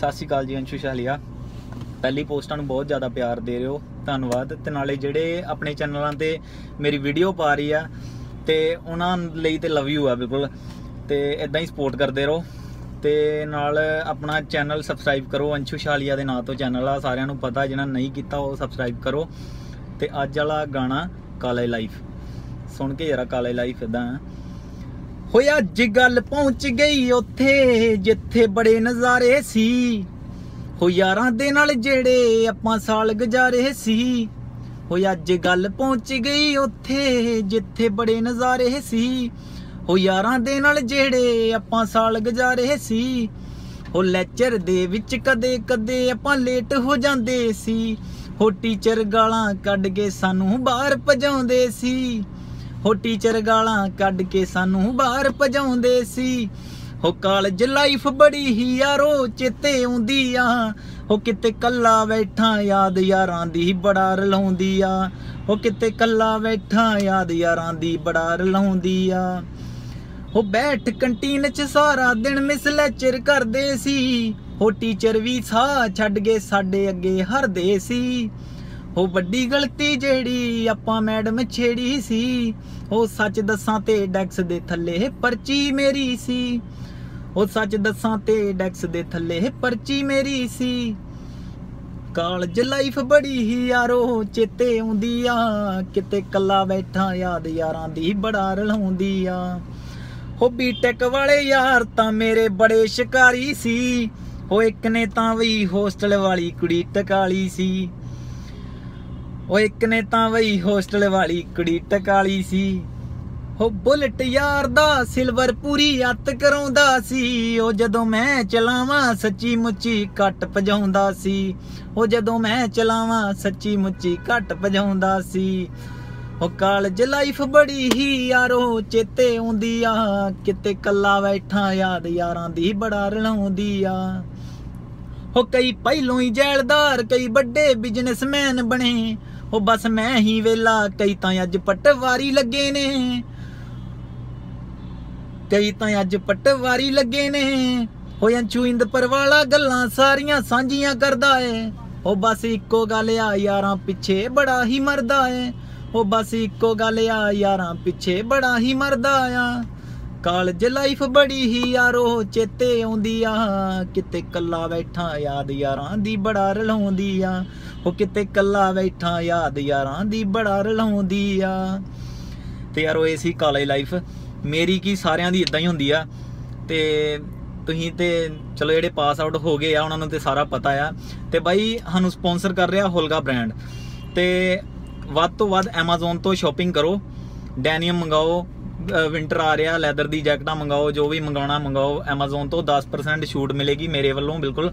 ਸਤਿ ਸ਼੍ਰੀ ਅਕਾਲ ਜੀ, ਅੰਸ਼ੂ ਸ਼ਾਲੀਆ। ਪਹਿਲੀ ਪੋਸਟਾਂ ਨੂੰ ਬਹੁਤ ਜ਼ਿਆਦਾ ਪਿਆਰ ਦੇ ਰਹੇ ਹੋ। ਧੰਨਵਾਦ। ਤੇ ਨਾਲੇ ਜਿਹੜੇ ਆਪਣੇ ਚੈਨਲਾਂ ਤੇ ਮੇਰੀ ਵੀਡੀਓ ਪਾ ਰਹੀ ਆ, ਤੇ ਉਹਨਾਂ ਲਈ ਤੇ ਲਵ ਯੂ ਆ, ਬਿਲਕੁਲ। ਤੇ ਇਦਾਂ ਹੀ ਸਪੋਰਟ ਕਰਦੇ ਰਹੋ। ਤੇ ਨਾਲ ਆਪਣਾ ਚੈਨਲ ਸਬਸਕ੍ਰਾਈਬ ਕਰੋ, ਅੰਸ਼ੂ ਸ਼ਾਲੀਆ ਦੇ ਨਾਂ ਤੋਂ ਚੈਨਲ ਆ। ਸਾਰਿਆਂ ਨੂੰ ਪਤਾ, ਜਿਹਨਾਂ ਨਹੀਂ ਕੀਤਾ, ਉਹ ਸਬਸਕ੍ਰਾਈਬ ਕਰੋ। ਤੇ ਅੱਜ ਵਾਲਾ ਗਾਣਾ ਕਾਲੇ ਲਾਈਫ ਸੁਣ ਕੇ ਜਰਾ ਕਾਲੇ ਲਾਈਫ ਇਦਾਂ ਹੋਇਆ ਅੱਜ ਗੱਲ ਪਹੁੰਚ ਗਈ ਉੱਥੇ, ਜਿੱਥੇ ਬੜੇ ਨਜ਼ਾਰੇ ਸੀ। ਹੋ ਯਾਰਾਂ ਦੇ ਨਾਲ ਜਿਹੜੇ ਆਪਾਂ ਸਾਲ ਗੁਜ਼ਾਰੇ ਸੀ। ਹੋ ਅੱਜ ਗੱਲ ਪਹੁੰਚ ਗਈ ਉੱਥੇ, ਜਿੱਥੇ ਬੜੇ ਨਜ਼ਾਰੇ ਸੀ। ਹੋ ਯਾਰਾਂ ਦੇ ਨਾਲ ਜਿਹੜੇ ਆਪਾਂ ਸਾਲ ਗੁਜ਼ਾਰੇ ਸੀ। ਹੋ ਲੈਕਚਰ ਦੇ ਵਿੱਚ ਕਦੇ ਕਦੇ ਆਪਾਂ ਲੇਟ ਹੋ ਜਾਂਦੇ ਸੀ। ਹੋ ਟੀਚਰ ਗਾਲਾਂ ਕੱਢ ਕੇ ਸਾਨੂੰ ਬਾਹਰ ਭਜਾਉਂਦੇ ਸੀ। ਹੋ ਟੀਚਰ ਗਾਲਾਂ ਕੱਢ ਕੇ ਸਾਨੂੰ ਬਾਹਰ ਭਜਾਉਂਦੇ ਸੀ। ਹੋ ਕਾਲਜ ਲਾਈਫ ਬੜੀ ਹੀ ਯਾਰੋ ਚੇਤੇ ਆਉਂਦੀ ਆ ਹੋ ਕਿਤੇ ਕੱਲਾ ਬੈਠਾ ਯਾਦ ਯਾਰਾਂ ਦੀ ਬੜਾ ਰਲਾਉਂਦੀ ਆ ਹੋ ਕਿਤੇ ਕੱਲਾ ਬੈਠਾ ਯਾਦ ਯਾਰਾਂ ਦੀ ਬੜਾ ਰਲਾਉਂਦੀ ਆ ਹੋ ਬੈਠ ਕੰਟੀਨ 'ਚ ਸਾਰਾ ਦਿਨ ਮਿਸ ਲੈਕਚਰ ਕਰਦੇ ਸੀ। ਹੋ ਟੀਚਰ ਵੀ ਸਾਹ ਛੱਡ ਕੇ ਸਾਡੇ ਅੱਗੇ ਹਰਦੇ ਸੀ। ਉਹ ਵੱਡੀ ਗਲਤੀ ਜਿਹੜੀ ਆਪਾਂ ਮੈਡਮ ਛੇੜੀ ਸੀ, ਉਹ ਸੱਚ ਦੱਸਾਂ ਤੇ ਡੈਕਸ ਦੇ ਥੱਲੇ ਪਰਚੀ ਮੇਰੀ ਸੀ। ਉਹ ਸੱਚ ਦੱਸਾਂ ਤੇ ਡੈਕਸ ਦੇ ਥੱਲੇ ਪਰਚੀ ਮੇਰੀ ਸੀ। ਕਾਲਜ ਲਾਈਫ ਬੜੀ ਹੀ ਯਾਰੋ ਚੇਤੇ ਆਉਂਦੀ ਆ ਕਿਤੇ ਕੱਲਾ ਬੈਠਾ ਯਾਦ ਯਾਰਾਂ ਦੀ ਬੜਾ ਰਲਾਉਂਦੀ ਆ ਹੋ ਬੀਟੈਕ ਵਾਲੇ ਯਾਰ ਤਾਂ ਮੇਰੇ ਬੜੇ ਸ਼ਿਕਾਰੀ ਸੀ। ਉਹ ਇੱਕ ਨੇ ਤਾਂ ਵੀ ਹੋਸਟਲ ਵਾਲੀ ਕੁੜੀ ਟਕਾਲੀ ਸੀ। ਉਹ ਇੱਕ ਨੇ ਤਾਂ ਵਈ ਹੋਸਟਲ ਵਾਲੀ ਕੁੜੀ ਟਕਾਲੀ ਸੀ। ਹੋ ਬੁਲਟ ਯਾਰ ਦਾ ਸਿਲਵਰ ਪੂਰੀ ਅੱਤ ਕਰਾਉਂਦਾ ਸੀ। ਉਹ ਜਦੋਂ ਮੈਂ ਚਲਾਵਾਂ ਸੱਚੀ ਮੁੱਚੀ ਕੱਟ ਭਜਾਉਂਦਾ ਸੀ। ਉਹ ਜਦੋਂ ਮੈਂ ਚਲਾਵਾਂ ਸੱਚੀ ਮੁੱਚੀ ਕੱਟ ਭਜਾਉਂਦਾ ਸੀ। ਉਹ ਕਾਲਜ ਲਾਈਫ ਬੜੀ ਹੀ ਯਾਰੋ ਚੇਤੇ ਆਉਂਦੀ ਆ। ਕਿਤੇ ਕੱਲਾ ਬੈਠਾ ਯਾਦ ਯਾਰਾਂ ਦੀ ਬੜਾ ਰਲਾਉਂਦੀ ਆ। ਉਹ ਕਈ ਪਹਿਲੋਂ ਹੀ ਜੈਲਦਾਰ, ਕਈ ਵੱਡੇ ਬਿਜ਼ਨਸਮੈਨ ਬਣੇ। ਉਹ ਬਸ ਮੈਂ ਹੀ ਵੇਲਾ, ਕਈ ਤਾਂ ਅੱਜ ਪਟਵਾਰੀ ਲੱਗੇ ਨੇ। ਕਈ ਤਾਂ ਅੱਜ ਪਟਵਾਰੀ ਲੱਗੇ ਨੇ। ਹੋ ਅੰਚੂ ਇੰਦਪਰ ਵਾਲਾ ਗੱਲਾਂ ਸਾਰੀਆਂ ਸਾਂਝੀਆਂ ਕਰਦਾ ਏ। ਉਹ ਬਸ ਇੱਕੋ ਗੱਲ ਆ, ਯਾਰਾਂ ਪਿੱਛੇ ਬੜਾ ਹੀ ਮਰਦਾ ਏ। ਉਹ ਬਸ ਇੱਕੋ ਗੱਲ ਆ, ਯਾਰਾਂ ਪਿੱਛੇ ਬੜਾ ਹੀ ਮਰਦਾ ਆ। ਕਾਲਜ ਲਾਈਫ ਬੜੀ ਹੀ ਯਾਰੋ ਚੇਤੇ ਆਉਂਦੀ ਆ ਕਿਤੇ ਕੱਲਾ ਬੈਠਾ ਯਾਦ ਯਾਰਾਂ ਦੀ ਬੜਾ ਰਲਾਉਂਦੀ ਆ ਉਹ ਕਿਤੇ ਕੱਲਾ ਬੈਠਾ ਯਾਦ ਯਾਰਾਂ ਦੀ ਬੜਾ ਰਲਾਉਂਦੀ ਆ ਤੇ ਯਾਰੋ ਇਹ ਸੀ ਕਾਲਜ ਲਾਈਫ। ਮੇਰੀ ਕੀ ਸਾਰਿਆਂ ਦੀ ਇਦਾਂ ਹੀ ਹੁੰਦੀ ਆ। ਤੇ ਤੁਸੀਂ ਤੇ ਚਲੋ ਜਿਹੜੇ ਪਾਸ ਆਊਟ ਹੋ ਗਏ ਆ, ਉਹਨਾਂ ਨੂੰ ਤੇ ਸਾਰਾ ਪਤਾ ਆ। ਤੇ ਬਾਈ, ਸਾਨੂੰ ਸਪਾਂਸਰ ਕਰ ਰਿਹਾ ਹੋਲਗਾ ਬ੍ਰਾਂਡ। ਤੇ ਵੱਧ ਤੋਂ ਵੱਧ Amazon ਤੋਂ ਸ਼ਾਪਿੰਗ ਕਰੋ। ਡੈਨੀਅਮ ਮੰਗਾਓ। ਵਿੰਟਰ ਆ ਰਿਹਾ ਲੈਦਰ ਦੀ ਜੈਕਟਾਂ ਮੰਗਾਓ, ਜੋ ਵੀ ਮੰਗਾਉਣਾ ਮੰਗਾਓ, Amazon ਤੋਂ 10% ਛੂਟ ਮਿਲੇਗੀ ਮੇਰੇ ਵੱਲੋਂ, ਬਿਲਕੁਲ।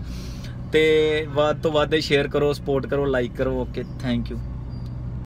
ਤੇ ਵੱਧ ਤੋਂ ਵੱਧ ਸ਼ੇਅਰ ਕਰੋ ਸਪੋਰਟ ਕਰੋ ਲਾਈਕ ਕਰੋ ਓਕੇ ਥੈਂਕ ਯੂ